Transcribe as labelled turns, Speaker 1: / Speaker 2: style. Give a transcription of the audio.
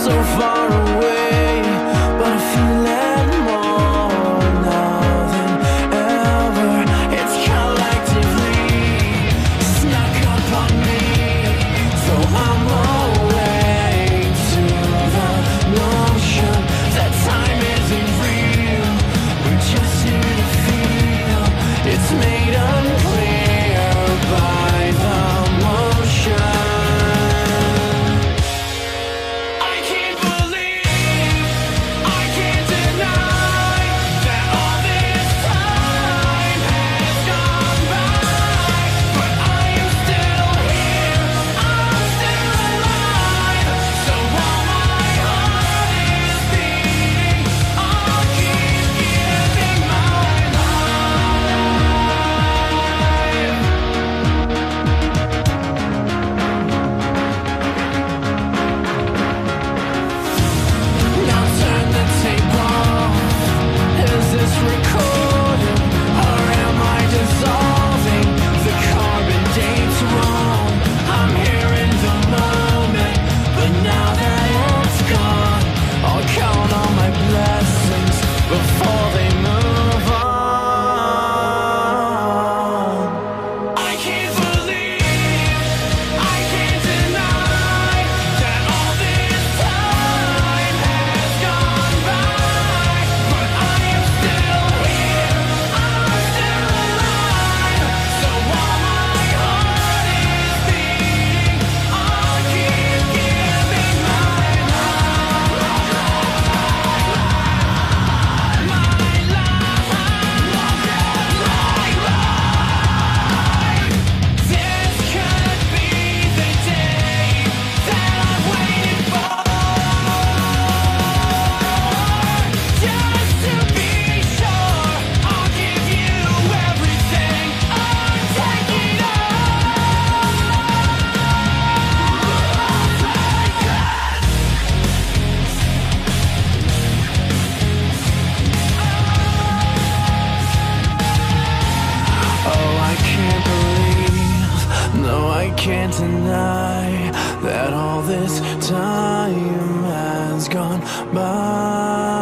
Speaker 1: so far away. can't deny that all this time has gone by.